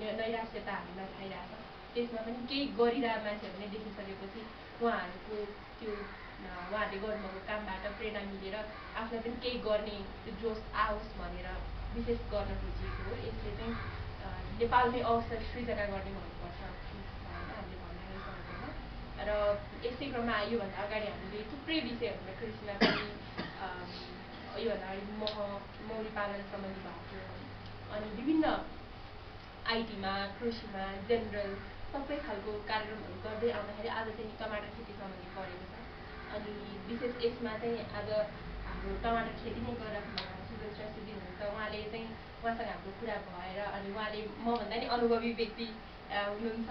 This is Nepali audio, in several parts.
नैराश्यता हामीलाई खाइरहेछ त्यसमा पनि केही गरिरहेको मान्छेहरू नै देखिसकेपछि उहाँहरूको त्यो उहाँहरूले गर्नुभएको कामबाट प्रेरणा मिलेर आफूलाई पनि केही गर्ने त्यो जोस आओस् भनेर विशेष गर्न खोजिएको हो। यसले चाहिँ नेपालमै अवसर सृजना गर्ने भन्नुपर्छ हामीले भन्ने सर्कलमा र यसै क्रममा योभन्दा अगाडि हामीले थुप्रै विषयहरूमा कृषिमा पनि योभन्दा अगाडि मह मौरी पालन सम्बन्धी भएको थियो। अनि विभिन्न आइटीमा कृषिमा जेनरल सबै खालको कार्यक्रमहरू गर्दै आउँदाखेरि आज चाहिँ टमाटर खेती सम्बन्धी परेको छ। अनि विशेष यसमा चाहिँ आज हाम्रो टमाटर खेती नै गरिराख्नु भएको श्रेष्ठजी हुनुहुन्छ। उहाँले चाहिँ उहाँसँग हाम्रो कुरा भएर अनि उहाँले मभन्दा नि अनुभवी व्यक्ति हुनुहुन्छ।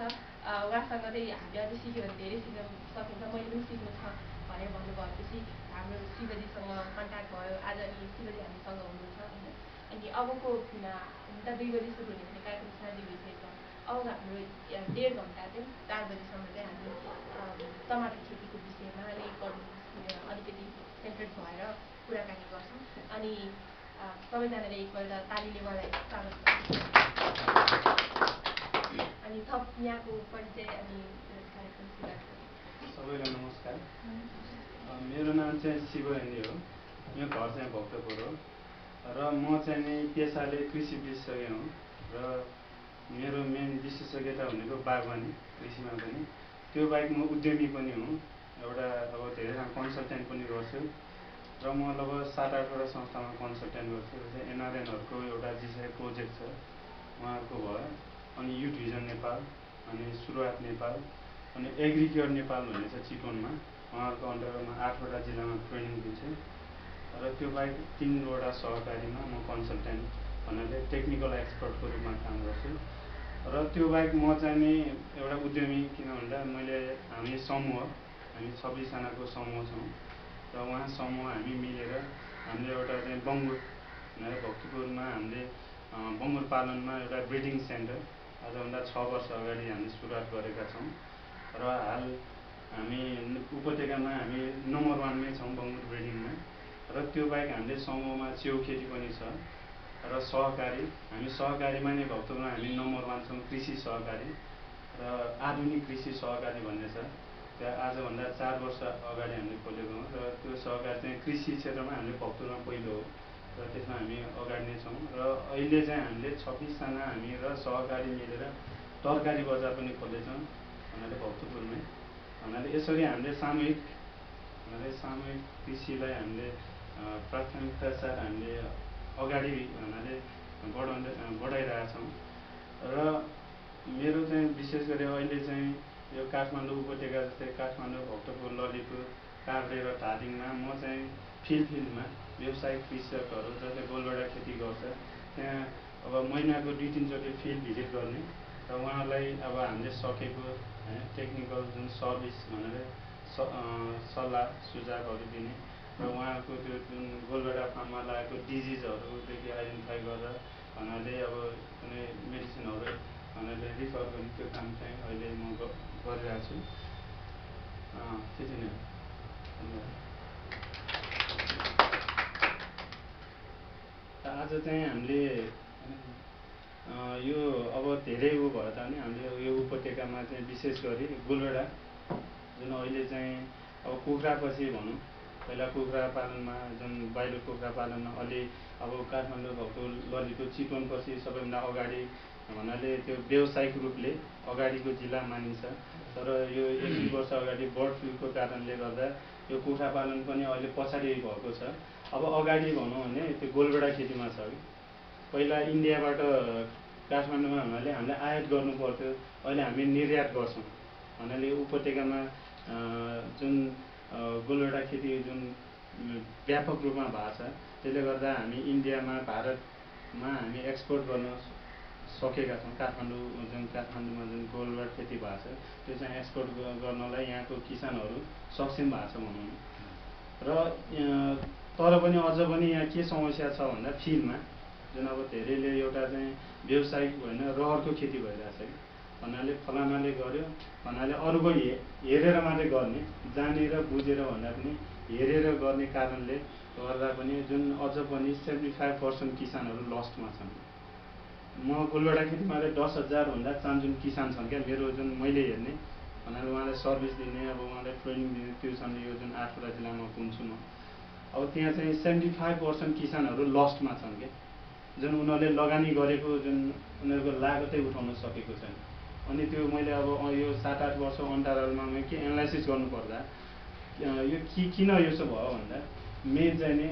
उहाँसँग चाहिँ हामीले अझै सिक्यो भने धेरै सिक्न सकिन्छ। मैले पनि सिक्नु छ भनेर भन्नुभएपछि हाम्रो शिवजीसँग कन्ट्याक्ट भयो। आज अनि शिवजी हामीसँग हुनुहुन्छ। अनि अबको हुन त दुई बजी सुरु हुने भने कार्यक्रम साँझी भइसकेको अब हाम्रो डेढ घन्टा चाहिँ चार बजीसम्म चाहिँ हामी टमाटर खेतीको विषयमा नै अलिकति सेन्ट्रेट भएर कुराकानी गर्छौँ। अनि सबैजनाले एकपल्ट तालीले मलाई स्वागत अनि थप यहाँको परिचय अनि कार्यक्रम सबैलाई नमस्कार। मेरो नाम चाहिँ शिव हिन्दी हो। यो घर चाहिँ भक्तपुर हो। र म चाहिँ नि पेसाले कृषि विशेषज्ञ हुँ र मेरो मेन विशेषज्ञता भनेको बागवानी कृषिमा पनि। त्यो बाहेक म उद्यमी पनि हुँ। एउटा अब धेरैजना कन्सल्टेन्ट पनि गर्छु। र म लगभग सात आठवटा संस्थामा कन्सल्टेन्ट गर्छु। जस्तै एनआरएनहरूको एउटा जिसाई प्रोजेक्ट छ। उहाँहरूको भयो अनि युथ भिजन नेपाल अनि सुरुवात नेपाल अनि एग्रिकेयर नेपाल भन्ने छ चितवनमा। उहाँहरूको अन्डरमा आठवटा जिल्लामा ट्रेनिङ दिन्छु। र त्यो बाहेक तिनवटा सहकारीमा म कन्सल्टेन्ट भन्नाले टेक्निकल एक्सपर्टको रूपमा काम गर्छु। र त्यो बाहेक म चाहिँ नि एउटा उद्यमी किन भन्दा मैले हामी समूह हामी छब्बिसजनाको समूह छौँ। र उहाँ समूह हामी मिलेर हामीले एउटा चाहिँ बङ्गुर भनेर भक्तपुरमा हामीले बङ्गुर पालनमा एउटा ब्रिडिङ सेन्टर आजभन्दा छ वर्ष अगाडि हामीले सुरुवात गरेका छौँ। र हाल हामी उपत्यकामा हामी नम्बर वानमै छौँ बङ्गुर ब्रिडिङमा। र त्यो बाहेक हामीले समूहमा च्याउ खेती पनि छ र सहकारी हामी सहकारीमा नै भक्तपुरमा हामी नम्बर वान छौँ कृषि सहकारी र आधुनिक कृषि सहकारी भन्ने छ। त्यहाँ आजभन्दा चार वर्ष अगाडि हामीले खोलेको हौँ र त्यो सहकारी चाहिँ कृषि क्षेत्रमा हामीले भक्तपुरमा पहिलो हो र त्यसमा हामी अगाडि नै छौँ र अहिले चाहिँ हामीले छब्बिसजना हामी र सहकारी मिलेर तरकारी बजार पनि खोलेछौँ भन्नाले भक्तपुरमै। भन्नाले यसरी हामीले सामूहिक भन्नाले सामूहिक कृषिलाई हामीले प्राथमिकता साथ हामीले अगाडि भन्नाले बढाउँदै बढाइरहेका छौँ। र मेरो चाहिँ विशेष गरी अहिले चाहिँ यो काठमाडौँ उपत्यका जस्तै काठमाडौँ भक्तपुर ललितपुर काभ्रे र धादिङमा म चाहिँ फिल्ड फिल्डमा व्यवसायिक कृषकहरू जसले गोलबेडा खेती गर्छ। त्यहाँ अब महिनाको दुई तिनचोटि फिल्ड भिजिट गर्ने र उहाँलाई अब हामीले सकेको टेक्निकल जुन सर्भिस भनेर सल्लाह सुझावहरू दिने र उहाँहरूको त्यो जुन गोलबेडा फार्ममा लागेको डिजिजहरूदेखि आइडेन्टिफाई गरेर भन्नाले अब कुनै मेडिसिनहरू भन्नाले रिफर गर्ने त्यो काम चाहिँ अहिले म गरिरहेको छु। त्यति नै आज चाहिँ हामीले यो अब धेरै ऊ भयो तापनि हामीले यो उपत्यकामा चाहिँ विशेष गरी गोलवेडा जुन अहिले चाहिँ अब कुखुरापछि भनौँ पहिला कुखुरा पालनमा जुन बाहिर कुखुरा पालनमा अलि अब काठमाडौँ भएको ललितपुर चितवनपछि सबैभन्दा अगाडि भन्नाले त्यो व्यावसायिक रूपले अगाडिको जिल्ला मानिन्छ। तर यो एक दुई वर्ष अगाडि बर्ड फ्लूको कारणले गर्दा यो कुखुरा पालन पनि अहिले पछाडि भएको छ। अब अगाडि भनौँ भने त्यो गोलबेडा खेतीमा छ। कि पहिला इन्डियाबाट काठमाडौँमा हुनाले हामीले आयात गर्नु पर्थ्यो। अहिले हामी निर्यात गर्छौँ। भन्नाले उपत्यकामा जुन गोलबेडा खेती जुन व्यापक रूपमा भएको छ त्यसले गर्दा हामी इन्डियामा भारतमा हामी एक्सपोर्ट गर्न सकेका छौँ। काठमाडौँ जुन काठमाडौँमा जुन गोलबेडा खेती भएको छ त्यो चाहिँ एक्सपोर्ट गर्नलाई यहाँको किसानहरू सक्षम भएको छ भनौँ। र तर पनि अझ पनि यहाँ के समस्या छ भन्दा फिल्डमा जुन अब धेरैले एउटा चाहिँ व्यावसायिक होइन रहरको खेती भइरहेछ भन्नाले फलानाले गर्यो भन्नाले अरूको हे हेरेर मात्रै गर्ने जानेर बुझेर भन्दा पनि हेरेर गर्ने कारणले गर्दा पनि जुन अझ पनि सेभेन्टी फाइभ पर्सेन्ट किसानहरू लस्टमा छन्। म गोलबेडा खेतीमा चाहिँ दस हजारभन्दा चान्जुन किसान छन् क्या मेरो जुन मैले हेर्ने भनेर उहाँलाई सर्भिस दिने अब उहाँलाई ट्रेनिङ दिने त्यो छन् यो जुन आठवटा जिल्लामा हुन्छु म। अब त्यहाँ चाहिँ सेभेन्टी फाइभ पर्सेन्ट किसानहरू लस्टमा छन् क्या जुन उनीहरूले लगानी गरेको जुन उनीहरूको लागतै उठाउन सकेको छैन। अनि त्यो मैले अब यो सात आठ वर्ष अन्तरालमा मैले के एनालाइसिस गर्नुपर्दा यो कि किन यसो भयो भन्दा मेन चाहिँ नि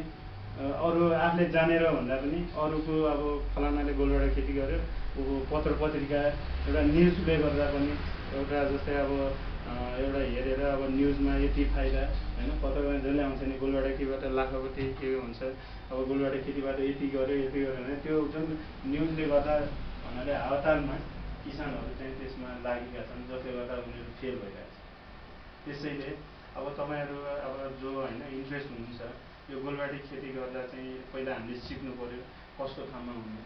अरू आफूले जानेर भन्दा पनि अरूको अब फलानाले गोलबाट खेती गर्यो पत्र पत्रिका एउटा न्युजले गर्दा पनि एउटा जस्तै अब एउटा हेरेर अब न्युजमा यति फाइदा होइन? पत्रमा जसले आउँछ नि गोलबाट केबाट लाखपति के हुन्छ अब गोलबाट खेतीबाट यति गर्यो यति गर्यो भने त्यो जुन न्युजले गर्दा भन्नाले हावातालमा किसानहरू चाहिँ त्यसमा लागेका छन् जसले गर्दा उनीहरू फेल भइरहेको छ। त्यसैले अब तपाईँहरू अब जो होइन इन्ट्रेस्ट हुनुहुन्छ यो गोलबाटी खेती गर्दा चाहिँ पहिला हामीले सिक्नु पऱ्यो कस्तो ठाउँमा हुने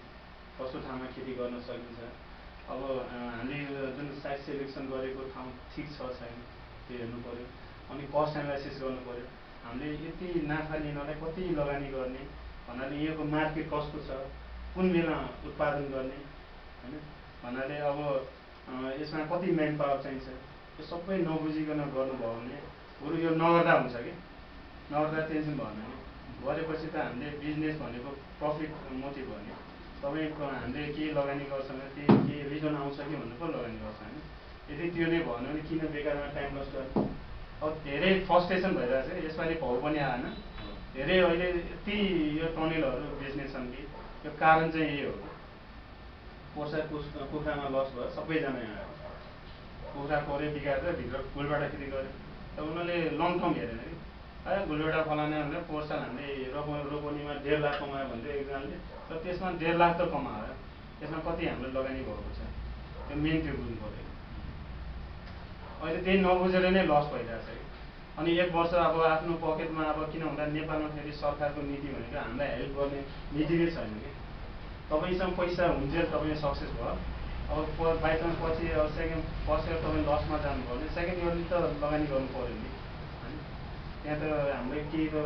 कस्तो ठाउँमा खेती गर्न सकिन्छ। अब हामीले जुन साइट सेलेक्सन गरेको ठाउँ ठिक छ छैन त्यो हेर्नु पऱ्यो अनि कस्ट एनालाइसिस गर्नु पऱ्यो हामीले यति नाफा लिनलाई कति लगानी गर्ने भन्नाले यहाँको मार्केट कस्तो छ कुन बेला उत्पादन गर्ने होइन? भन्नाले अब यसमा कति म्यान पावर चाहिन्छ? त्यो सबै नबुझिकन गर्नुभयो भने बरु यो नगर्दा हुन्छ कि? नगर्दा टेन्सन भएन नि। गरेपछि त हामीले बिजनेस भनेको प्रफिट मोटिभ नि। तपाईँको हामीले के लगानी गर्छ त्यही के रिटर्न आउँछ कि भन्नु पो लगानी गर्छ होइन यदि त्यो नै भएन भने किन बेकारमा टाइम लस गर्ने? अब धेरै फ्रस्ट्रेसन भइरहेको छ यसपालि भाउ पनि आएन। धेरै अहिले यति यो टनेलहरू बेच्ने छन् कि यो कारण चाहिँ यही हो। कुस- कुखुरामा लस भयो सबैजना यहाँ कुखुरा कोरे बिगारेर भित्र गुलबाट खेती गर्यो त उनीहरूले लङ टर्म हेरेन कि। है गुलबाट फलाना भनेर पोर्सा हामीले रोप रोपनीमा डेढ लाख कमायो भन्थ्यो एकजनाले। तर त्यसमा डेढ लाख त कमायो। त्यसमा कति हाम्रो लगानी भएको छ? त्यो मेन त्यो बुझ्नु पऱ्यो। अहिले त्यही नबुझेर नै लस भइरहेछ कि। अनि एक वर्ष अब आफ्नो पकेटमा अब किन भन्दा नेपालमा फेरि सरकारको नीति भनेको हामीलाई हेल्प गर्ने नीति नै छैन कि। तपाईँसँग पैसा हुन्छ तपाईँ सक्सेस भयो। अब बाइचान्स पछि अब सेकेन्ड फर्स्ट इयर तपाईँ लसमा जानुभयो भने सेकेन्ड इयरले त लगानी गर्नु पऱ्यो नि। होइन? त्यहाँ त हामीले केही त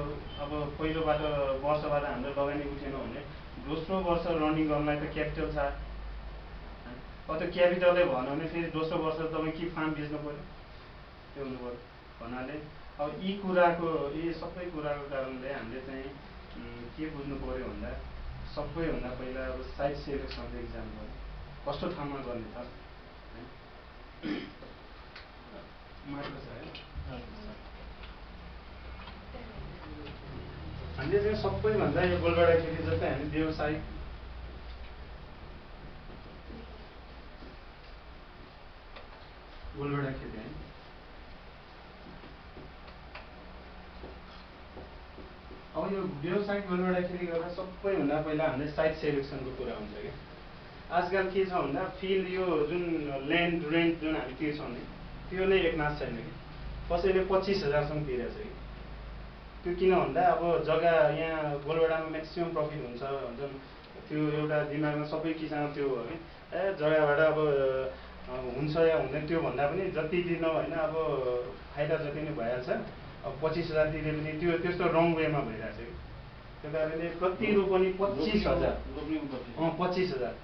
अब पहिलोबाट वर्षबाट हाम्रो लगानी उठेन भने दोस्रो वर्ष रनिङ गर्नलाई त क्यापिटल छ। त्यो क्यापिटलै भएन भने फेरि दोस्रो वर्ष तपाईँ के फार्म बेच्नु पऱ्यो त्यो हुनु पऱ्यो भन्नाले। अब यी कुराको यी सबै कुराको कारणले हामीले चाहिँ के बुझ्नु पऱ्यो भन्दा सबैभन्दा पहिला अब साइट सेलेक्सनको इक्जाम गर्यो कस्तो ठाउँमा गर्ने त? हामीले चाहिँ सबैभन्दा यो गोलबाडा खेती जस्तै हामी व्यवसायिक गोलबाडा खेती है। अब यो व्यवसायिक गोलबाडा खेती गर्दा सबैभन्दा पहिला हामीले साइट सेलेक्सनको कुरा हुन्छ क्या आजकल के छ भन्दा फिल्ड यो जुन ल्यान्ड रेन्ट जुन हामी तिर्छौँ नि त्यो नै एकनाश छैन कि? कसैले पच्चिस हजारसम्म तिरेको छ कि? त्यो किन भन्दा अब जग्गा यहाँ गोलबेडामा म्याक्सिमम् प्रफिट हुन्छ जुन त्यो एउटा दिमागमा सबै किसान त्यो हो ए जग्गाबाट अब हुन्छ या हुँदैन त्यो भन्दा पनि जति दिन होइन अब फाइदा जति नै भइहाल्छ। पच्चिस हजार तिरे पनि त्यो त्यस्तो रङ वेमा भइरहेको छ कि। त्यो कारणले प्रति रोपनी पच्चिस हजार। अँ पच्चिस हजार।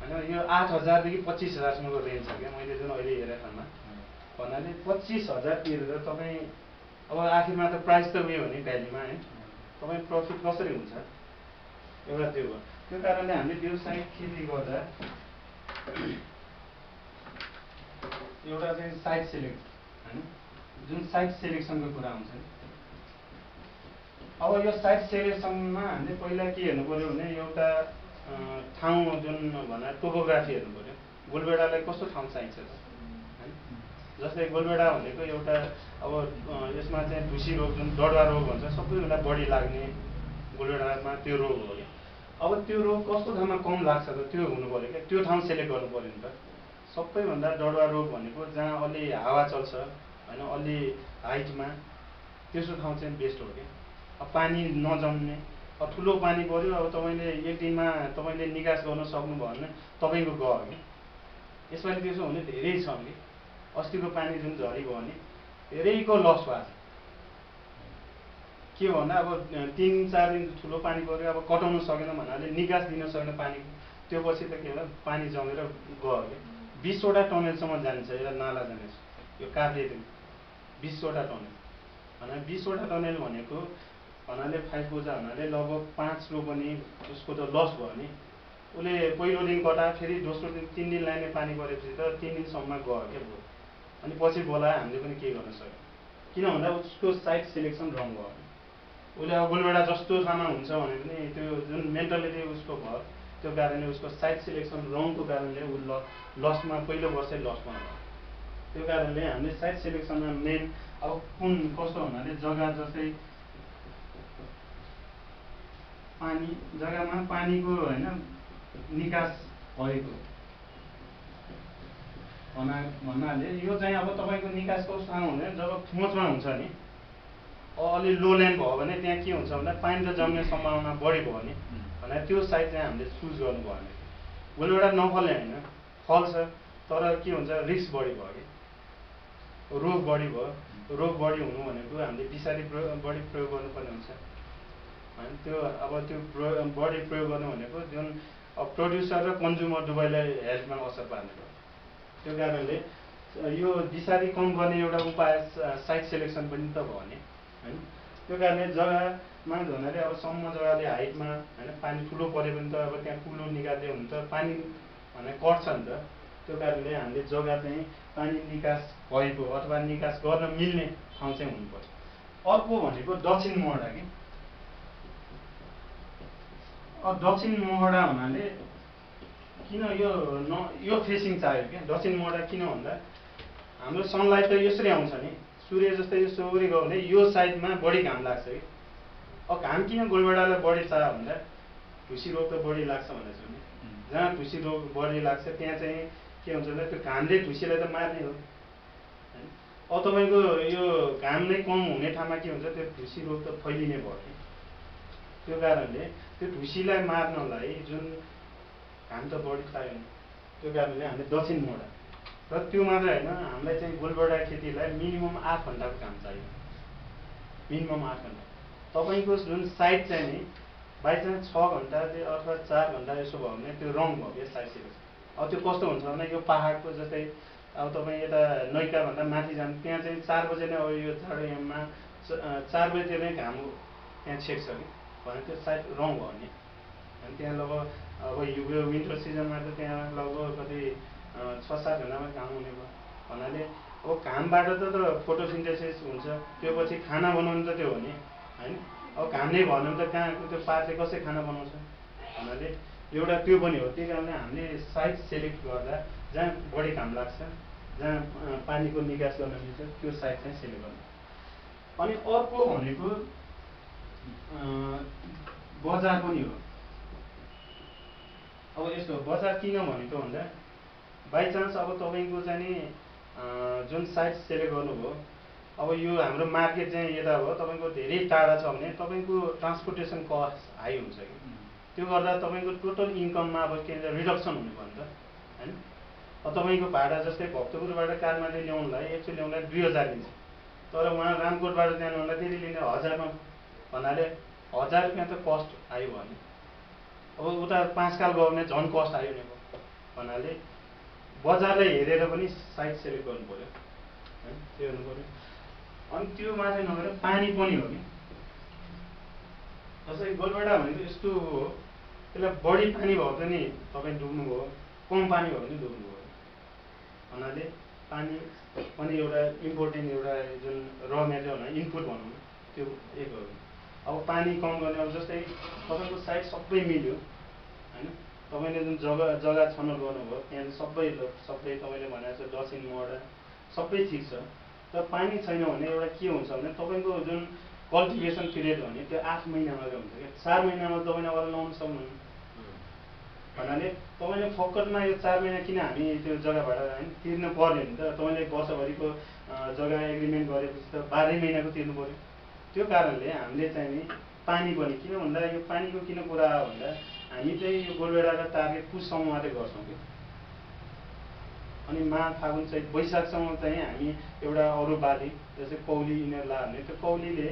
होइन यो आठ हजारदेखि पच्चिस हजारसम्मको रेन्ज छ क्या। मैले जुन अहिले हेरेको ठाउँमा भन्नाले पच्चिस हजार तिरेर तपाईँ अब आखिरमा त प्राइस त उयो हो नि भ्यालीमा है। तपाईँ प्रफिट कसरी हुन्छ? एउटा त्यो भयो। त्यो कारणले हामीले व्यवसायिक खेती गर्दा एउटा चाहिँ साइट सेलेक्ट होइन? जुन साइट सेलेक्सनको कुरा नि। अब यो साइट सेलेक्सनमा हामीले पहिला के हेर्नु पऱ्यो भने एउटा ठाउँ जुन भन्दा टोपोग्राफी हेर्नु पऱ्यो गोलबेडालाई कस्तो ठाउँ चाहिन्छ होइन जस्तै गोलबेडा भनेको एउटा अब यसमा चाहिँ ढुसी रोग जुन डडुवा रोग भन्छ सबैभन्दा बढी लाग्ने गोलबेडामा त्यो रोग हो। क्या अब त्यो रोग कस्तो ठाउँमा कम लाग्छ त? त्यो हुनु पऱ्यो क्या। त्यो ठाउँ सेलेक्ट गर्नु पऱ्यो नि त। सबैभन्दा डडुवा रोग भनेको जहाँ अलि हावा चल्छ होइन अलि हाइटमा त्यस्तो ठाउँ चाहिँ बेस्ट हो क्या। अब पानी नजम्ने अब ठुलो पानी पऱ्यो अब तपाईँले एक दिनमा तपाईँले निकास गर्न सक्नुभयो भने तपाईँको गयो कि यसपालि त्यसो हुने धेरै छ कि अस्तिको पानी जुन झरी भयो भने धेरैको लस भएको छ। के भन्दा अब तिन चार दिन ठुलो पानी पऱ्यो अब कटाउनु सकेन भन्नाले निकास दिन सकेन पानी। त्यो पछि त के होला पानी जमेर गयो कि बिसवटा टनेलसम्म जान्छ एउटा नाला जाने यो काभ्रेदेखि बिसवटा टनेल। भने बिसवटा टनेल भनेको भन्नाले फाइभ बोजा हुनाले लगभग पाँच रोपनी उसको त लस भयो नि। उसले पहिलो दिन कटा फेरि दोस्रो दिन तिन दिन लाने पानी परेपछि त तिन दिनसम्म गयो क्या भयो? अनि पछि बोलायो हामीले पनि केही गर्न सक्यो। किन भन्दा उसको साइट सिलेक्सन रङ भयो। उसले अब गोलबेडा जस्तो ठाउँमा हुन्छ भने पनि त्यो जुन मेन्टालिटी उसको भयो त्यो कारणले उसको साइट सिलेक्सन रङको कारणले ऊ ल लसमा पहिलो वर्षै लसमा भयो। त्यो कारणले हामीले साइट सिलेक्सनमा मेन अब कुन कस्तो भन्नाले जग्गा जस्तै पानी जग्गामा पानीको होइन निकास भएको भना भन्नाले यो चाहिँ अब तपाईँको निकास कस्तो ठाउँ हुँदैन जब खोचमा हुन्छ नि अलि लो ल्यान्ड भयो भने त्यहाँ के हुन्छ भन्दा पानी त जम्ने सम्भावना बढी भयो नि। भने त्यो साइड चाहिँ हामीले चुज गर्नु भएन गोलबेडा नफल्ने होइन फल्छ। तर के हुन्छ रिस्क बढी भयो कि? रोग बढी भयो। रोग बढी हुनु भनेको हामीले विषादी प्रयोग बढी प्रयोग गर्नुपर्ने हुन्छ। होइन त्यो अब त्यो प्रयोग बढी प्रयोग गर्नु भनेको जुन अब प्रड्युसर र कन्ज्युमर दुवैलाई हेल्थमा असर पार्ने भयो। त्यो कारणले यो विषादी कम गर्ने एउटा उपाय साइट सेलेक्सन पनि त भयो नि। होइन त्यो कारणले जग्गामा भन्नाले अब सम्म जग्गाले हाइटमा होइन पानी ठुलो पऱ्यो भने त अब त्यहाँ कुलो निकाल्यो भने त पानी भने कट्छ नि त। त्यो कारणले हामीले जग्गा चाहिँ पानी निकास भएको अथवा निकास गर्न मिल्ने ठाउँ चाहिँ हुनु पर्छ अर्को भनेको दक्षिण मोहडा कि? दक्षिण मोहडा हुनाले किन यो न यो फेसिङ चाहियो क्या? दक्षिण मोहडा किन भन्दा हाम्रो सनलाइट त यसरी आउँछ नि। सूर्य जस्तै यो सौरी गयो भने यो साइडमा बढी घाम लाग्छ कि? अब घाम किन गोलबेडालाई बढी चाहियो भन्दा ढुसी रोग त बढी लाग्छ भनेको छु नि। जहाँ ढुसी रोग बढी लाग्छ त्यहाँ चाहिँ के हुन्छ भने त्यो घामले ढुसीलाई त मार्ने हो। अब तपाईँको यो घाम नै कम हुने ठाउँमा के हुन्छ त्यो ढुसी रोग त फैलिने भयो। कि त्यो कारणले त्यो ढुसीलाई मार्नलाई जुन घाम त बढी नि त्यो कारणले हामीले दक्षिण मोडा। र त्यो मात्रै होइन हामीलाई चाहिँ गोलबडा खेतीलाई मिनिमम आठ घन्टाको काम चाहियो। मिनिमम आठ घन्टा। तपाईँको जुन साइड चाहिँ नि बाइचान्स छ घन्टा अथवा चार घन्टा यसो भयो भने त्यो रङ भयो क्या साइड अब त्यो कस्तो हुन्छ भने यो पाहाडको जस्तै अब तपाईँ यता नैकाभन्दा माथि जानु त्यहाँ चाहिँ चार बजे नै अब यो झाडोयाममा चार बजीतिर नै घाम त्यहाँ छेक्छ कि? भने त्यो साइड रङ भयो नि। अनि त्यहाँ लगभग अब यो विन्टर सिजनमा त त्यहाँ लगभग कति छ सात घन्टामा काम हुने भयो। भन्नाले अब घामबाट त त फोटोसिन्थेसिस हुन्छ त्यो पछि खाना बनाउनु त त्यो हो नि होइन? अब घाम नै भएन भने त कहाँ त्यो पातले कसै खाना बनाउँछ? भन्नाले एउटा त्यो पनि हो त्यही कारणले हामीले साइज सेलेक्ट गर्दा जहाँ बढी घाम लाग्छ जहाँ पानीको निकास गर्न मिल्छ त्यो साइज चाहिँ सेलेक्ट गर्नु। अनि अर्को भनेको बजार पनि हो। अब यस्तो बजार किन भनेको भन्दा बाइचान्स अब तपाईँको चाहिँ नि जुन साइट सेलेक्ट गर्नुभयो अब यो हाम्रो मार्केट चाहिँ यता भयो तपाईँको धेरै टाढा छ भने तपाईँको ट्रान्सपोर्टेसन कस्ट हाई हुन्छ कि? त्यो गर्दा तपाईँको टोटल इन्कममा अब के भन्छ रिडक्सन हुने भयो नि त होइन? तपाईँको भाडा जस्तै भक्तपुरबाट काठमाडौँ ल्याउनुलाई एकचोटि ल्याउनुलाई दुई हजार लिन्छ। तर उहाँ रामकोटबाट जानुहुँदा त्यति लिने हजारमा भन्नाले हजार रुपियाँ त कस्ट आयो भने। अब उता पाँच काल गयो भने झन् कस्ट आयो नि भन्नाले बजारलाई हेरेर पनि साइट सेलेक्ट गर्नु पऱ्यो है त्यो हेर्नु पऱ्यो अनि त्यो मात्रै नभएर पानी पनि हो कि जस्तै गोलबेडा भनेको यस्तो हो। त्यसलाई बढी पानी भयो भने तपाईँ डुब्नुभयो कम पानी भयो भने डुब्नुभयो। भन्नाले पानी पनि एउटा इम्पोर्टेन्ट एउटा जुन र मेटेरियल इनपुट भनौँ त्यो एक हो। अब पानी कम गर्ने अब जस्तै तपाईँको साइड सबै मिल्यो होइन? तपाईँले जुन जग्गा जग्गा छनौट गर्नुभयो त्यहाँ सबै सबै तपाईँले भनेको छ दक्षिण मोडा सबै ठिक छ। तर पानी छैन भने एउटा के हुन्छ भने तपाईँको जुन कल्टिभेसन पिरियड भने त्यो आठ महिना मात्रै हुन्छ क्या। चार महिनामा तपाईँले अरू लाउनु सक्नुहुन्न। भन्नाले तपाईँले फकटमा यो चार महिना किन हामी त्यो जग्गा भाडा होइन तिर्नु पर्यो भने त? तपाईँले वर्षभरिको जग्गा एग्रिमेन्ट गरेपछि त बाह्रै महिनाको तिर्नु पऱ्यो त्यो कारणले हामीले चाहिँ नि पानी पनि किन भन्दा यो पानीको किन कुरा भन्दा हामी चाहिँ यो गोलबेडालाई टार्गेट पुससम्म मात्रै गर्छौँ कि? अनि माघ फागुन चाहिँ वैशाखसम्म चाहिँ हामी एउटा अरू बाली जस्तै कौली यिनीहरू ला भने त्यो कौलीले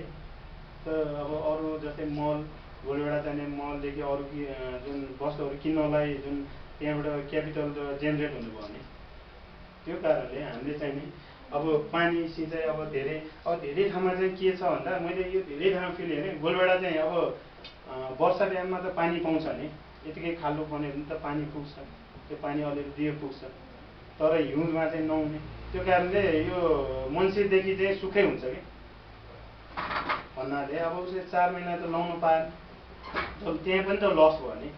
त अब अरू जस्तै मल गोलबेडा चाहिने मलदेखि अरू कि जुन वस्तुहरू किन्नलाई जुन त्यहाँबाट क्यापिटल जेनेरेट हुनुभयो भने त्यो कारणले हामीले चाहिँ नि अब पानी सिँचाइ अब धेरै अब धेरै ठाउँमा चाहिँ के छ भन्दा मैले यो धेरै ठाउँमा फिल हेरेँ गोलबेडा चाहिँ अब वर्षा टाइममा त पानी पाउँछ नि। यतिकै खाल्डो खन्यो भने त पानी पुग्छ। त्यो पानी अलिअलि दियो पुग्छ। तर हिउँदमा चाहिँ नहुने। त्यो कारणले यो मन्सिरदेखि चाहिँ सुखै हुन्छ कि। भन्नाले अब उसले चार महिना त लाउनु पाएन। तर त्यहाँ पनि त लस भयो नि।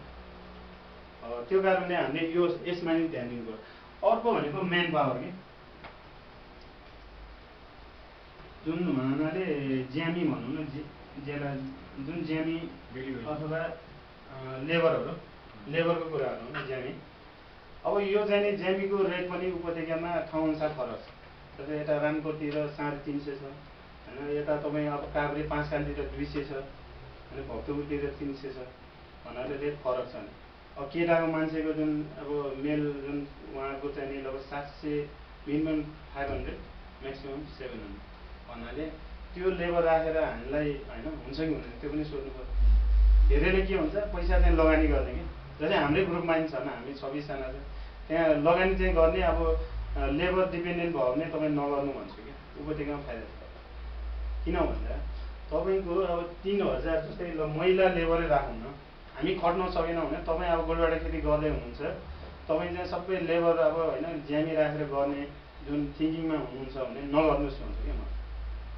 अब त्यो कारणले हामीले यो यसमा नि ध्यान दिनु पऱ्यो। अर्को भनेको म्यान पावर कि? जुन हुनाले ज्यामी भनौँ न जे ज्याला जुन ज्यामी अथवा लेबरहरू लेबरको न ज्यामी। अब यो चाहिँ नि ज्यामीको रेट पनि उपत्यकामा ठाउँअनुसार फरक छ। जस्तै यता रामकोटतिर साढे तिन सय छ। होइन यता तपाईँ अब काभ्रे पाँच खालतिर दुई सय छ। होइन भक्तपुरतिर तिन सय छ भन्नाले रेट फरक छ नि अब केटाको मान्छेको जुन अब मेल जुन उहाँको चाहिँ लगभग सात सय minimum five hundred maximum seven hundred. भन्नाले त्यो लेबर राखेर हामीलाई होइन हुन्छ कि हुँदैन त्यो पनि सोध्नु पर्यो धेरैले के हुन्छ पैसा चाहिँ लगानी गर्ने कि जस्तै हाम्रै ग्रुपमा नि छन् हामी छब्बिसजना छ त्यहाँ लगानी चाहिँ गर्ने अब लेबर डिपेन्डेन्ट भयो भने तपाईँ नगर्नु भन्छु कि उपत्यकामा फाइदा छ। किन भन्दा तपाईँको अब तिन हजार जस्तै ल महिला लेबरै राखौँ न। हामी खट्न सकेनौँ भने तपाईँ अब गोलबाट खेती गर्दै हुनुहुन्छ। तपाईँ चाहिँ सबै लेबर अब होइन ज्यामी राखेर गर्ने जुन थिङ्किङमा हुनुहुन्छ भने नगर्नुहोस् भन्छु क्या म।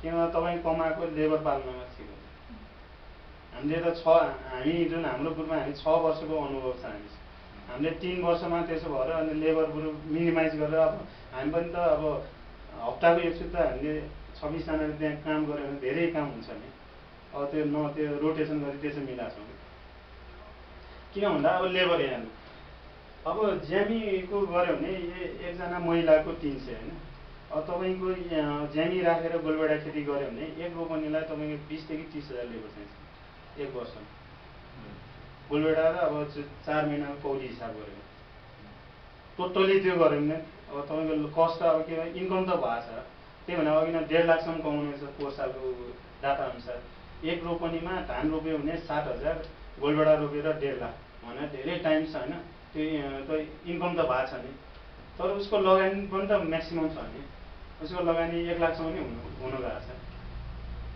किनभने तपाईँ कमाएको लेबर पाल्नमा ठिक हुन्छ हामीले त छ हामी जुन हाम्रो ग्रुपमा हामी छ वर्षको अनुभव छ हामी। हामीले तिन वर्षमा त्यसो भएर अनि लेबर बरु मिनिमाइज गरेर अब हामी पनि त अब हप्ताको एकचोटि त हामीले छब्बिसजनाले त्यहाँ काम गऱ्यो भने धेरै काम हुन्छ नि। अब त्यो न त्यो रोटेसन गरी त्यसो मिलाएको छौँ। किन भन्दा अब लेबर यहाँ अब ज्यामीको गऱ्यो भने एकजना महिलाको तिन सय होइन। अब तपाईँको ज्यामी राखेर गोलबेडा खेती गऱ्यो भने एक रोपनीलाई तपाईँको बिसदेखि तिस हजार लेबर चाहिन्छ। एक वर्षमा गोलबेडा र अब चार महिनाको कौडी हिसाब गऱ्यो। भने टोटल्ली त्यो गऱ्यो भने अब तपाईँको कस्ट अब के भयो इन्कम त भएको छ त्यही भनेर अघि नै डेढ लाखसम्म कमाउने छ पोहोर सालको डाटा अनुसार। एक रोपनीमा धान रोप्यो भने सात हजार गोलबेडा रोपेर डेढ लाख भने धेरै टाइम छ होइन। त्यो इन्कम त भएको छ नि। तर उसको लगानी पनि त म्याक्सिमम् छ नि। उसको लगानी एक लाखसम्म नै हुनु हुनु गएको छ।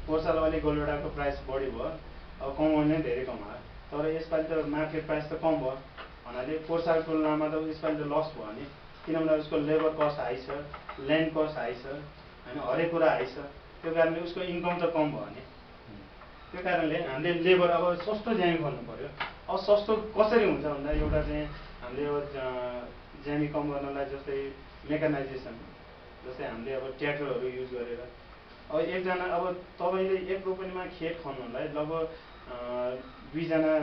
पोहोर साल अलिक गोलबेडाको प्राइस बढी भयो। अब कमाउने धेरै कमायो। तर यसपालि त मार्केट प्राइस त कम भयो भन्नाले पोहोर सालको तुलनामा त यसपालि त लस भयो नि। किनभने उसको लेबर कस्ट हाई छ ल्यान्ड कस्ट हाई छ। होइन हरेक कुरा हाई त्यो कारणले उसको इन्कम त कम भयो नि। त्यो कारणले हामीले लेबर अब सस्तो ज्यामी गर्नु पऱ्यो अब सस्तो कसरी हुन्छ भन्दा एउटा चाहिँ हामीले अब ज्यामी कम गर्नलाई जस्तै मेकानाइजेसन जस्तै हामीले अब ट्र्याक्टरहरू युज गरेर। अब एकजना अब तपाईँले एक रोपनीमा खेत खन्नलाई लगभग दुईजना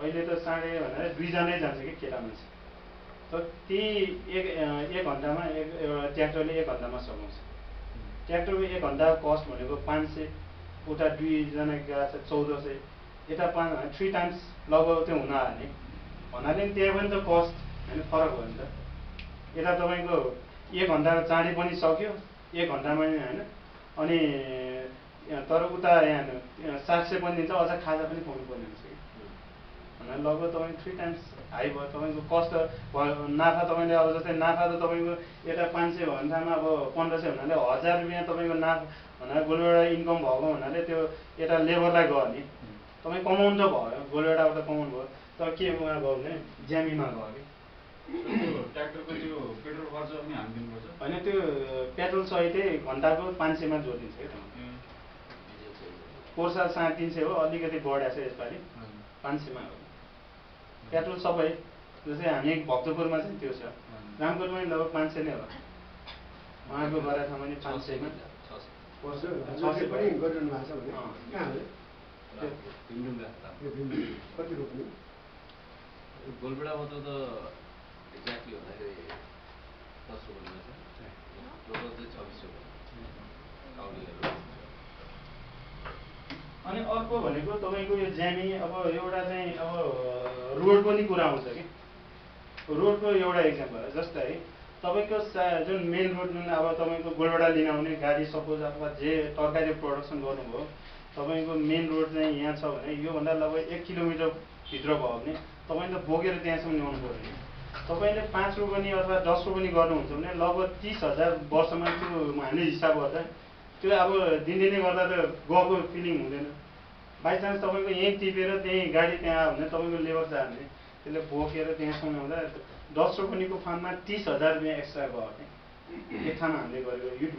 अहिले त साढे भनेर दुईजनै जान्छ कि केटा मान्छे। तर त्यही एक एक घन्टामा एक एउटा ट्र्याक्टरले एक घन्टामा सघाउँछ। ट्र्याक्टरको एक घन्टाको कस्ट भनेको पाँच सय उता दुईजना गएको छ चौध सय। यता पाँच थ्री टाइम्स लगभग त्यो हुन आयो नि भन्नाले नि त्यहाँ पनि त कस्ट होइन फरक भयो नि त। यता तपाईँको एक घन्टाको चाँडै पनि सक्यो एक घन्टामा होइन। अनि तर उता यहाँ सात सय पनि दिन्छ अझ खाजा पनि खुवाउनु हुन्छ। कि भन्नाले लगभग तपाईँ थ्री टाइम्स हाई भयो तपाईँको कस्ट भयो नाफा तपाईँले अब जस्तै नाफा त तपाईँको यता पाँच सय भन्ने ठाउँमा अब पन्ध्र सय भन्नाले हजार रुपियाँ तपाईँको नाफा भन्नाले गोलबेडा इन्कम भएको भन्नाले त्यो यता लेबरलाई गयो नि तपाईँ कमाउनु त भयो गोलबेडाबाट कमाउनु भयो तर केमा गयो भने ज्यामीमा गयो कि ट्र्याक्टरको त्यो पेट्रोल खर्च पनि हामी दिनुपर्छ होइन त्यो पेट्रोल सहितै घन्टाको पाँच सयमा जोडिन्छ पोहोर साल साढे तिन सय हो अलिकति बढाएको छ यसपालि। पाँच सयमा हो। पेट्रोल सबै जस्तै हामी भक्तपुरमा चाहिँ त्यो छ। रामपुरमा पनि लगभग पाँच सय नै हो? उहाँको गरा ठाउँमा नि पाँच सयमा गोलबेडाबाट त एक्ज्याक्टली भन्दाखेरि दस रुपियाँ छ टोटल चाहिँ छब्बिस रुपियाँ अनि अर्को भनेको तपाईँको यो ज्यामी अब एउटा चाहिँ अब रोडको नि कुरा आउँछ कि? रोडको एउटा इक्जाम्पल जस्तै तपाईँको सा जुन मेन रोड जुन अब तपाईँको गोलबेडा लिन आउने गाडी सपोज अथवा जे तरकारी प्रडक्सन गर्नुभयो तपाईँको मेन रोड चाहिँ यहाँ छ भने योभन्दा लगभग एक किलोमिटर भित्र भयो भने तपाईँले त बोकेर त्यहाँसम्म ल्याउनु पऱ्यो नि। तपाईँले पाँच रोपनी अथवा दस रोपनी गर्नुहुन्छ भने लगभग तिस हजार वर्षमा त्यो हामीले हिसाब गर्दा त्यो अब दिनदिनै गर्दा त गएको फिलिङ हुँदैन। बाइचान्स तपाईँको यहीँ टिपेर त्यहीँ गाडी त्यहाँ आयो भने तपाईँको लेबर चार्ने त्यसले बोकेर त्यहाँसम्म ल्याउँदा दस रोपनीको फार्ममा तिस हजार रुपियाँ एक्स्ट्रा गयो भने एक ठाउँमा हामीले गरेको युथ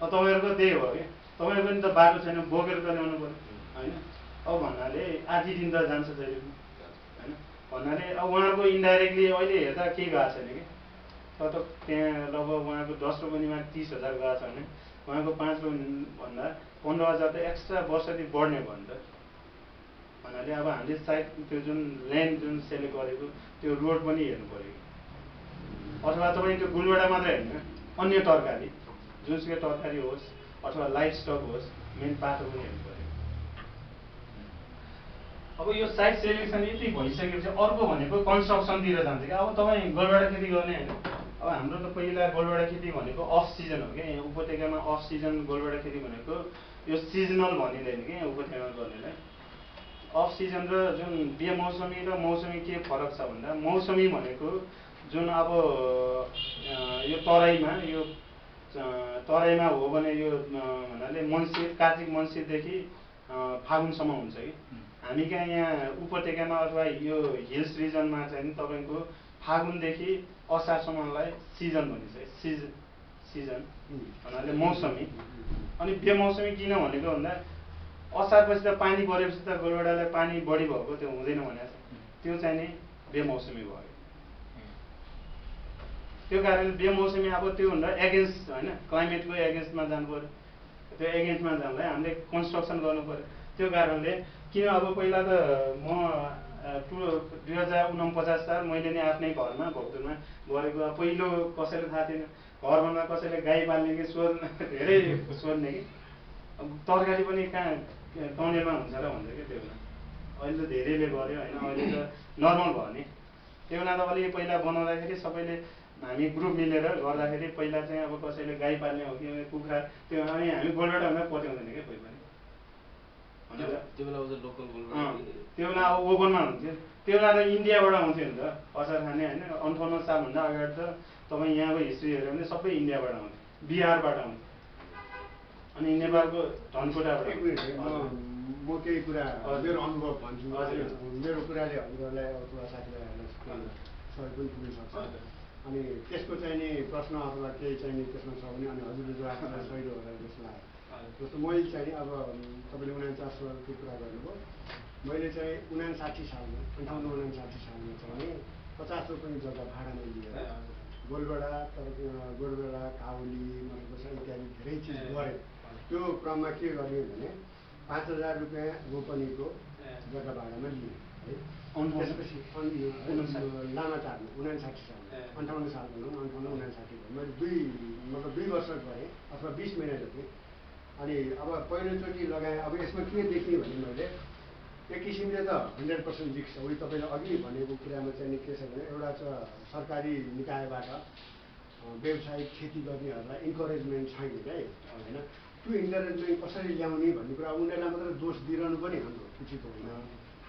अब तपाईँहरूको त्यही हो कि तपाईँहरूको पनि त बाटो छैन बोकेर त ल्याउनु पऱ्यो। होइन? अब भन्नाले आधी दिन त जान्छ जहिले पनि। होइन? भन्नाले अब उहाँहरूको इन्डाइरेक्टली अहिले हेर्दा केही गएको छैन कि? त त्यहाँ लगभग उहाँको दस रोपनीमा तिस हजार गएको छ भने उहाँको पाँच रोपनी भन्दा पन्ध्र हजार त एक्स्ट्रा वर्षति बढ्ने भयो नि त। भन्नाले अब हामीले साइड त्यो जुन ल्यान्ड जुन सेलेक्ट गरेको त्यो रोड पनि हेर्नु पऱ्यो। अथवा तपाईँ त्यो गुलबेडा मात्रै होइन अन्य तरकारी जुनसुकै तरकारी होस् अथवा लाइफ स्टक होस् मेन पाटो पनि हेर्नु पऱ्यो। अब यो साइट सेलेक्सन यति भइसकेपछि अर्को भनेको कन्स्ट्रक्सनतिर जान्छ कि अब तपाईँ गोलबेडा खेती गर्ने होइन अब हाम्रो त पहिला गोलबेडा खेती भनेको अफ सिजन हो क्या। यहाँ उपत्यकामा अफ सिजन गोलबेडा खेती भनेको यो सिजनल भनिँदैन कि यहाँ उपत्यकामा गर्नेलाई। अफ सिजन र जुन बेमौसमी र मौसमी के फरक छ भन्दा मौसमी भनेको जुन अब यो तराईमा यो तराईमा हो भने यो भन्नाले मङ्सिर कार्तिक मङ्सिरदेखि अ, फागुनसम्म हुन्छ कि। हामी कहाँ यहाँ उपत्यकामा अथवा यो हिल्स रिजनमा चाहिँ नि तपाईँको फागुनदेखि असारसम्मलाई सिजन भनिन्छ सिज सिजन भन्नाले मौसमी। अनि बेमौसमी किन भनेको भन्दा असारपछि त पानी परेपछि त गोरुबेडालाई पानी बढी भएको त्यो हुँदैन भनेको छ त्यो चाहिँ नि बेमौसमी भयो। त्यो कारणले बेमौसमी अब त्योभन्दा एगेन्स्ट होइन क्लाइमेटको एगेन्स्टमा जानु पऱ्यो त्यो एगेन्स्टमा जानलाई हामीले कन्स्ट्रक्सन गर्नु पऱ्यो त्यो कारणले किन अब पहिला त म टु दुई हजार उनपचास साल मैले नै आफ्नै घरमा भक्तुरमा गरेको पहिलो कसैले थाहा थिएन घरभन्दा कसैले गाई पाल्ने कि सोध्ने धेरै सोध्ने कि। तरकारी पनि कहाँ टनेलमा हुन्छ र भन्छ कि त्यो बेला। अहिले त धेरैले गर्यो होइन अहिले त नर्मल भयो नि। त्यो बेला त अलिक पहिला बनाउँदाखेरि सबैले हामी ग्रुप मिलेर गर्दाखेरि पहिला चाहिँ अब कसैले गाई पाल्ने हो कि कुखुरा त्यो अनि हामी गोलबेटा हुँदा पत्याउँदैन क्या कोही पनि। त्यो बेला अब ओपनमा हुन्थ्यो त्यो बेला त इन्डियाबाट आउँथ्यो नि त असार खाने होइन अन्ठाउन्न सालभन्दा अगाडि त तपाईँ यहाँको हिस्ट्री हेऱ्यो भने सबै इन्डियाबाट आउँथ्यो बिहारबाट आउँथ्यो अनि नेपालको धनकुटाबाट एक मिनट है, आउँथ्यो। म केही कुरा हजुर। मेरो अनुभव भन्छु हजुर। मेरो कुराले हजुरहरूलाई अथवा साथीभाइहरूलाई सहयोग पनि पुग्न सक्छ हजुर। अनि त्यसको चाहिँ नि प्रश्न अथवा केही चाहिँ नि त्यसमा छ भने अनि हजुरले जवाफ दिँदा सही होला जस्तो लाग्यो। जस्तो मैले चाहिँ अब तपाईँले उनान्चास सालको कुरा गर्नुभयो मैले चाहिँ उनासाठी सालमा अन्ठाउन्न उनासाठी सालमा चाहिँ पचास रुपियाँ जग्गा भाडामा लिएर। गोलबेडा तर गोलबेडा काउली मधुपर्सा इत्यादि धेरै चिज गरेँ। त्यो क्रममा के गर्ने भने पाँच हजार रुपियाँ रोपनीको। जग्गा भाडामा लिएँ है? त्यसपछि। लामाटारमा उनासाठी सालमा ए। अन्ठाउन्न साल भनौँ अन्ठाउन्न उनासाठी मैले दुई मतलब दुई वर्ष गरेँ अथवा बिस महिना जति अनि अब पहिलोचोटि लगाएँ। अब यसमा के देखेँ भने मैले एक किसिमले त हन्ड्रेड पर्सेन्ट जिक्स उयो तपाईँले अघि भनेको कुरामा चाहिँ के छ भने एउटा चाहिँ सरकारी निकायबाट व्यावसायिक खेती गर्नेहरूलाई इन्करेजमेन्ट छैन क्या होइन? त्यो इन्करेजमेन्ट कसरी ल्याउने भन्ने कुरा उनीहरूलाई मात्र दोष दिइरहनु पनि हाम्रो उचित होइन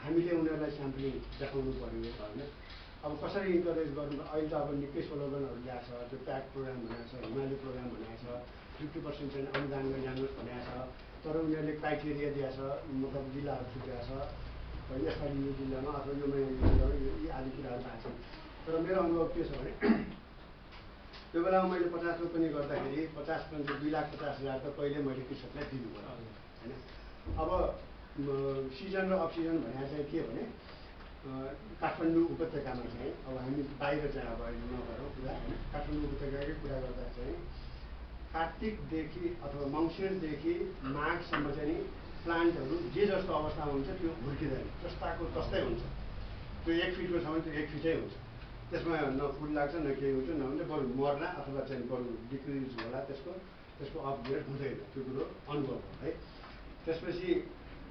हामीले उनीहरूलाई स्याम्पलिङ देखाउनु पऱ्यो होइन? अब कसरी इन्करेज गर्नु? अहिले त अब निकै स्लोगनहरू ल्याएको छ। त्यो प्याक प्रोग्राम भनेको छ हिमालय प्रोग्राम भनेको छ। फिफ्टी पर्सेन्ट चाहिँ अनुदान ल्याउनुहोस् भनेको छ। तर उनीहरूले क्राइटेरिया दिएको छ मतलब जिल्लाहरू छुट्याएको छ। यसपालि यो जिल्लामा अथवा यो महिना यो आदि कुराहरू भएको छन्। तर मेरो अनुभव के छ भने त्यो बेलामा मैले पचास रोपनी गर्दाखेरि पचास पन्ध्र दुई लाख पचास हजार त पहिले मैले कृषकलाई दिनु पऱ्यो होइन? अब सिजन र अफ सिजन भनेर चाहिँ के भने काठमाडौँ उपत्यकामा चाहिँ अब हामी बाहिर चाहिँ अब नगरौँ कुरा होइन? काठमाडौँ उपत्यकाकै कुरा गर्दा चाहिँ कार्तिकदेखि अथवा मङ्सिरदेखि माघसम्म चाहिँ नि प्लान्टहरू जे जस्तो अवस्थामा हुन्छ त्यो हुर्किँदैन। जस्ताको तस्तै हुन्छ। त्यो एक फिटको छ भने त्यो एक फिटै हुन्छ। त्यसमा न फुल लाग्छ न केही हुन्छ न हुन्छ बरु मर्ला अथवा चाहिँ बरु डिक्रिज होला त्यसको त्यसको अपग्रेड हुँदैन। त्यो कुरो अनुभव हो है। त्यसपछि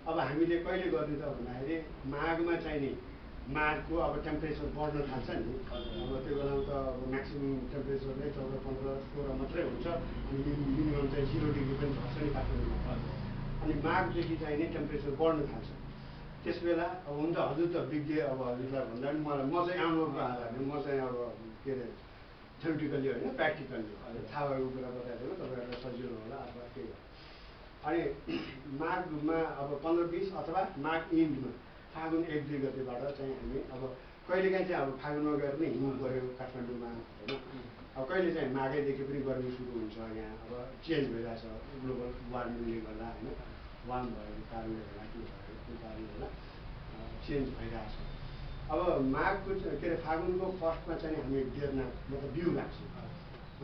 अब हामीले कहिले गर्ने त भन्दाखेरि माघमा चाहिँ नि माघको अब टेम्परेचर बढ्न थाल्छ नि। अब त्यो बेलामा त अब म्याक्सिमम् टेम्परेचर नै चौध पन्ध्र सोह्र मात्रै हुन्छ। अनि मिनिमम चाहिँ जिरो डिग्री पनि झर्छ नि काठमाडौँमा अनि माघदेखि चाहिँ नि टेम्परेचर बढ्न थाल्छ। त्यस बेला अब हुन्छ हजुर त विज्ञ अब हजुरलाई भन्दा पनि मलाई म चाहिँ अनुभवको आधारमा म चाहिँ अब के अरे थ्योरिटिकल्ली होइन प्र्याक्टिकल्ली थाहा भएको कुरा बताइदिनु तपाईँहरूलाई सजिलो होला अथवा केही होला अनि माघमा अब पन्ध्र बिस अथवा माघ इन्डमा फागुन एक दुई गतेबाट चाहिँ हामी अब कहिलेकाहीँ चाहिँ अब फागुनमा गएर पनि हिउँ पऱ्यो काठमाडौँमा होइन? अब कहिले चाहिँ माघैदेखि पनि गर्मी सुरु हुन्छ यहाँ अब चेन्ज भइरहेछ ग्लोबल वार्मिङले गर्दा होइन? वार्म भएको कारणले होला के भयो त्यो कारणले होला चेन्ज भइरहेछ। अब माघको के अरे फागुनको फर्स्टमा चाहिँ हामी बेर्ना मतलब बिउ राख्छौँ।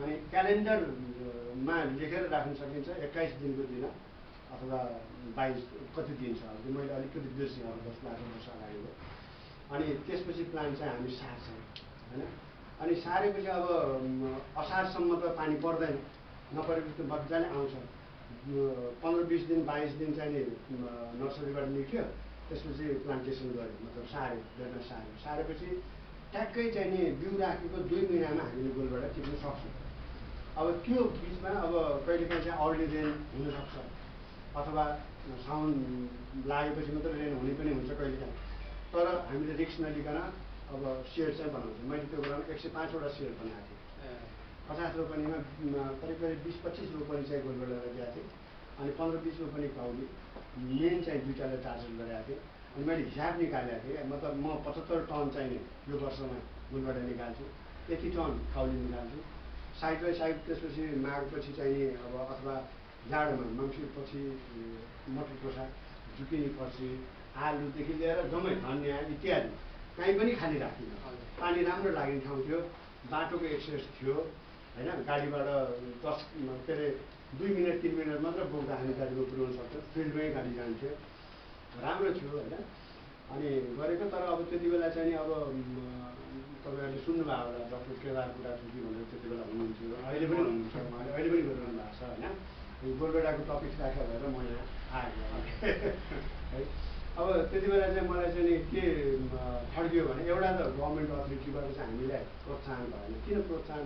अनि क्यालेन्डरमा लेखेर राख्न सकिन्छ एक्काइस दिनको दिन। अथवा बाइस कति दिन छ? अब मैले अलिकति बिर्सेँ अब दस बाह्र वर्ष अगाडिको अनि त्यसपछि प्लान चाहिँ हामी सार्छौँ होइन? अनि सारेपछि अब असारसम्म त पानी पर्दैन। नपरेपछि त मजाले आउँछ। पन्ध्र बिस दिन बाइस दिन चाहिँ नि नर्सरीबाट निक्ल्यो त्यसपछि प्लान्टेसन गऱ्यो मतलब सार्यो बेर्ना सार्यो सारेपछि ट्याक्कै चाहिँ नि बिउ राखेको दुई महिनामा हामीले गोलबाट टिप्न सक्छौँ। अब त्यो बिचमा अब कहिलेकाहीँ चाहिँ अर्ली रेन हुनसक्छ। अथवा साउन लागेपछि मात्रै रेन हुने पनि हुन्छ कहिलेकाहीँ तर हामीले रिक्स नलिकन अब सेड चाहिँ बनाउँछौँ। मैले त्यो बेलामा एक सय पाँचवटा सेड बनाएको थिएँ। पचास रोपनीमा करिब करिब बिस पच्चिस रोपनी चाहिँ गोलबेडालाई दिएको थिएँ। अनि पन्ध्र बिस रोपनी काउली मेन चाहिँ दुइटालाई टार्गेट गरेको थिएँ। अनि मैले हिसाब निकालेको थिएँ मतलब म पचहत्तर टन चाहिँ नि यो वर्षमा गोलबाट निकाल्छु। यति टन काउली निकाल्छु। साइड बाई साइड त्यसपछि माघपछि चाहिँ नि अब अथवा जाडोमा मङ्सिरपछि मटर खोर्सा जुकिनी फर्सी आलुदेखि लिएर जम्मै धनियाँ इत्यादि कहीँ पनि खाली राख्दिनँ। पानी राम्रो लाग्ने ठाउँ थियो बाटोको एक्सेस थियो होइन? गाडीबाट दस के अरे दुई मिनट तिन मिनट मात्र बोक्दा हामी गाडीमा पुऱ्याउन सक्छौँ फिल्डमै गाडी जान्थ्यो। राम्रो थियो होइन? अनि गरेको तर अब त्यति बेला चाहिँ अब तपाईँहरूले सुन्नुभयो होला डक्टर केदार कुरा छुकी भनेर त्यति बेला हुनुहुन्थ्यो। अहिले पनि हुनुहुन्छ उहाँले अहिले पनि गरिरहनु भएको छ होइन यो गोलबेडाको टपिक राखेर भएर म यहाँ आएको है। अब त्यति बेला चाहिँ मलाई चाहिँ नि के फर्कियो भने एउटा त गभर्मेन्ट अथोरिटीबाट चाहिँ हामीलाई प्रोत्साहन भएन। किन प्रोत्साहन?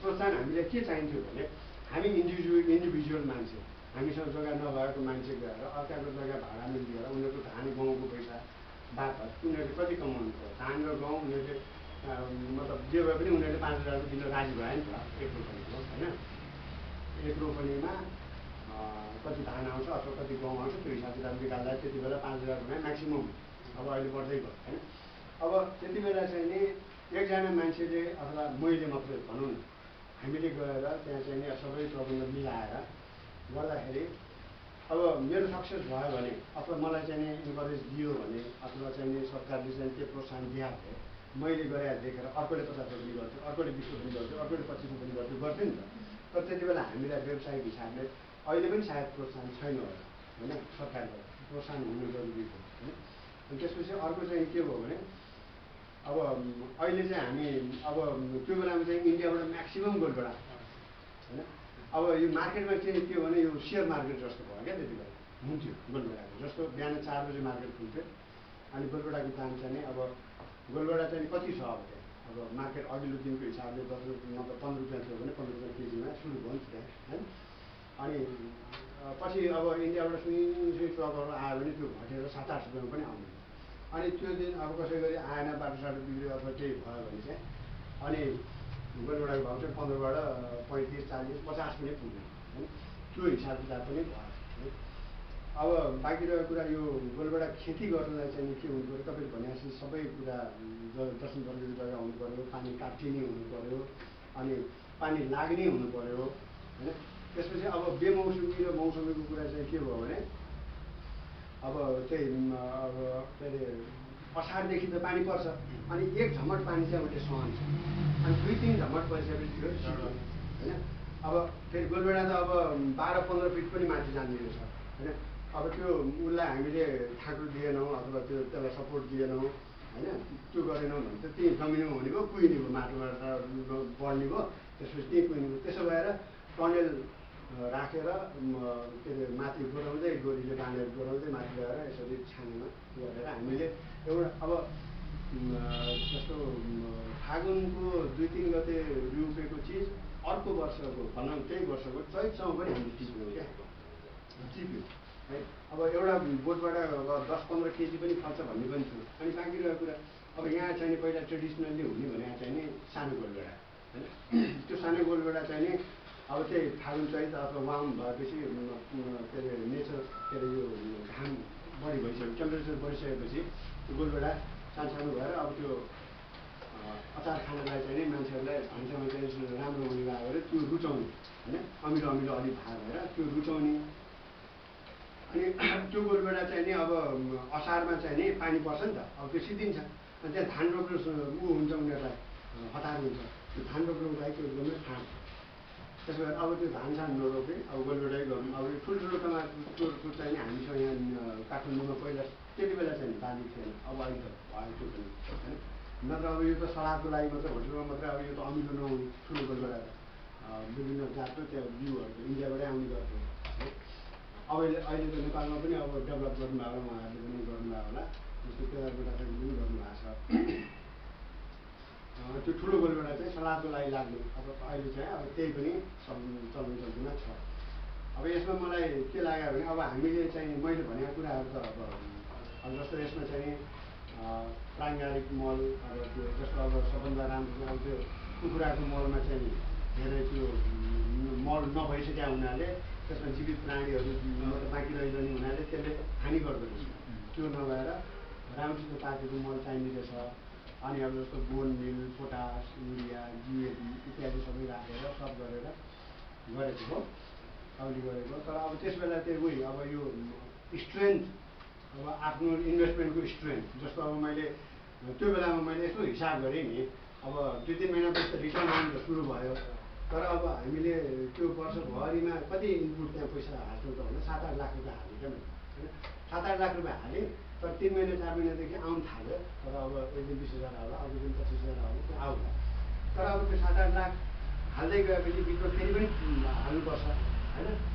प्रोत्साहन हामीलाई के चाहिन्थ्यो भने हामी इन्डिभिजुअल इन्डिभिजुअल मान्छे। हामीसँग जग्गा नभएको मान्छे गएर अर्काको जग्गा भाडामा लिएर उनीहरूको धान गहुँको पैसा बापत उनीहरूले कति कमाउनु पर्यो धान र गहुँ उनीहरूले मतलब जे भए पनि उनीहरूले पाँच हजारको दिन राजी भयो नि त। एक रोपनीको होइन? एक रोपनीमा कति धान आउँछ अथवा कति गहुँ आउँछ त्यो हिसाब किताब निकाल्दा त्यति बेला पाँच हजार भने म्याक्सिमम् अब अहिले बढ्दै गयो होइन? अब त्यति बेला चाहिँ नि एकजना मान्छेले अथवा मैले मात्रै भनौँ न हामीले गएर त्यहाँ चाहिँ नि सबै प्रबन्ध मिलाएर गर्दाखेरि अब मेरो सक्सेस भयो भने अथवा मलाई चाहिँ नि इन्करेज दियो भने अथवा चाहिँ नि सरकारले चाहिँ त्यो प्रोत्साहन दिएको भए मैले गरे देखेर अर्कोले पचास रोपनी गर्थ्यो अर्कोले बिस रोपनी गर्थ्यो अर्कोले पच्चिस रोपनी गर्थ्यो गर्थ्यो नि त। तर त्यति बेला हामीलाई व्यवसायिक हिसाबले अहिले पनि सायद प्रोत्साहन छैन होला होइन? सरकारबाट प्रोत्साहन हुनु जरुरी हो होइन? त्यसपछि अर्को चाहिँ के भयो भने अब अहिले चाहिँ हामी अब त्यो बेलामा चाहिँ इन्डियाबाट म्याक्सिमम् गोलबेडा होइन? अब यो मार्केटमा चाहिँ के भने यो सेयर मार्केट जस्तो भयो क्या त्यति बेला। हुन्थ्यो गोलबेडाको जस्तो बिहान चार बजी मार्केट खुल्थ्यो। अनि गोलबेडाको दाम चाहिँ अब गोलबेडा चाहिँ कति छ अब त्यहाँ? अब मार्केट अघिल्लो दिनको हिसाबले दस रुपियाँ मतलब पन्ध्र रुपियाँ थियो भने पन्ध्र रुपियाँ केजीमा सुरु भयो नि त्यहाँ होइन? अनि पछि अब इन्डियाबाट सुई सुई ट्रकहरू आयो भने त्यो घटेर सात आठ पनि आउँदैन अनि त्यो दिन अब कसै गरी आएन बाटो साटो बिग्रियो अथवा केही भयो भने चाहिँ अनि गोलबेडाको भाउ चाहिँ पन्ध्रबाट पैँतिस चालिस पचास पनि पुग्यो। होइन? त्यो हिसाब किताब पनि भयो। अब बाँकी रहेको कुरा यो गोलबेडा खेती गर्नलाई चाहिँ के हुनु पऱ्यो? तपाईँले भनेपछि सबै कुरा दर्शन गर्ने जग्गा हुनु पऱ्यो पानी काटिने हुनु पऱ्यो अनि पानी लाग्ने हुनु पऱ्यो। होइन? त्यसपछि अब बेमौसमी र मौसमीको कुरा चाहिँ के भयो भने अब त्यही अब के अरे असारदेखि त पानी पर्छ अनि एक झमट पानी चाहिँ उसले सहन्छ अनि दुई तिन झमट परिसकेपछि सिक्यो होइन? अब फेरि गोलबेडा त अब बाह्र पन्ध्र फिट पनि माथि जाने रहेछ होइन? अब त्यो उसलाई हामीले ठाकुर दिएनौँ अथवा त्यो त्यसलाई सपोर्ट दिएनौँ होइन? त्यो गरेनौँ भने त त्यहीँ जमिनमा हुने भयो कुहिने भयो माटोमा र बढ्ने भयो त्यसपछि त्यहीँ कुहिने भयो त्यसो भएर टनेल राखेर के अरे माथि डोराउँदै डोरीले बाँधेर डोराउँदै माथि गएर यसरी छानेमा गरेर हामीले एउटा अब जस्तो फागुनको दुई तिन गते रोपेको चिज अर्को वर्षको भनौँ त्यही वर्षको चैतसम्म पनि हामीले टिप्यौँ क्या। टिप्यो। है अब एउटा बोटबाट अब दस पन्ध्र केजी पनि फल्छ भन्ने पनि थियो। अनि बाँकी रहेको कुरा अब यहाँ चाहिँ पहिला ट्रेडिसनल्ली हुने भने चाहिँ नि सानो गोलभेडा होइन? त्यो सानो गोलभेडा चाहिँ नि अब त्यही फागुन चैत अथवा वाम भएपछि के अरे नेचर के अरे यो घाम बढी भइसक्यो टेम्परेचर बढिसकेपछि त्यो गोलभेडा सानो भएर अब त्यो अचार खानलाई चाहिँ नि मान्छेहरूलाई भान्सामा चाहिँ राम्रो हुने भयो भने त्यो रुचाउने होइन अमिलो अमिलो अलिक भाग भएर त्यो रुचाउने अनि त्यो गोलभेडा चाहिँ नि अब असारमा चाहिँ नि पानी पर्छ नि त अब त्यो सिद्धिन्छ अनि त्यहाँ धान रोप्नु ऊ हुन्छ उनीहरूलाई हतार हुन्छ त्यो धान रोप्नुको लागि त्यो एकदमै फाँड त्यसो भएर अब त्यो धान सान नरोपे अब गोलभेडै गरौँ। अब यो ठुल्ठुलो टमाटरको चाहिँ हामीसँग यहाँ काठमाडौँमा पहिला त्यति बेला चाहिँ बाली थिएन। अब अहिले त त्यो पनि होइन? नत्र अब यो त सलादको लागि मात्रै होटलमा मात्रै अब यो त अमिलो नहुने ठुलो अँ, विभिन्न जातको त्यहाँ बिउहरू इन्डियाबाटै आउने गर्थ्यो है? अब अहिले त नेपालमा पनि अब डेभलप गर्नुभयो होला उहाँहरूले पनि गर्नुभयो होला। जस्तो केदारबाट पनि गर्नुभएको छ। त्यो ठुलो गोलभेडा चाहिँ सलादको लागि लाग्ने अब अहिले चाहिँ अब त्यही पनि चल्नु चल्नु चल्तीमा छ। अब यसमा मलाई के लाग्यो भने अब हामीले चाहिँ मैले भनेको कुराहरू त अब अब जस्तो यसमा चाहिँ प्राङ्गारिक मल अब त्यो जस्तो अब सबभन्दा राम्रो अब त्यो कुखुराको मलमा चाहिँ धेरै त्यो मल नभइसकेका हुनाले त्यसमा जीवित प्राणीहरू बाँकी रहिरहने हुनाले त्यसले हानि गर्दो रहेछ। त्यो नभएर राम्रोसित पाकेको मल चाहिने रहेछ। अनि अब जस्तो bone meal potash urea DAP इत्यादि सबै राखेर सब गरेर गरेको हो काउली गरेको तर अब त्यस बेला चाहिँ उही अब यो स्ट्रेन्थ अब आफ्नो इन्भेस्टमेन्टको स्ट्रेन्थ जस्तो अब मैले त्यो बेलामा मैले यसो हिसाब गरेँ नि अब दुई तिन महिनापछि त रिटर्न आउनु त सुरु भयो तर अब हामीले त्यो वर्षभरिमा कति इनपुट त्यहाँ पैसा हाल्छौँ त भन्दा सात आठ लाख रुपियाँ हाल्यो क्या होइन? सात आठ लाख रुपियाँ हालेँ तर तिन महिना चार महिनादेखि आउनु थाल्यो। तर अब एक दिन बिस हजार आउला अर्को दिन पच्चिस हजार आउला त्यो आउला। तर अब त्यो सात आठ लाख हाल्दै गएपछि बिचमा फेरि पनि हाल्नुपर्छ होइन?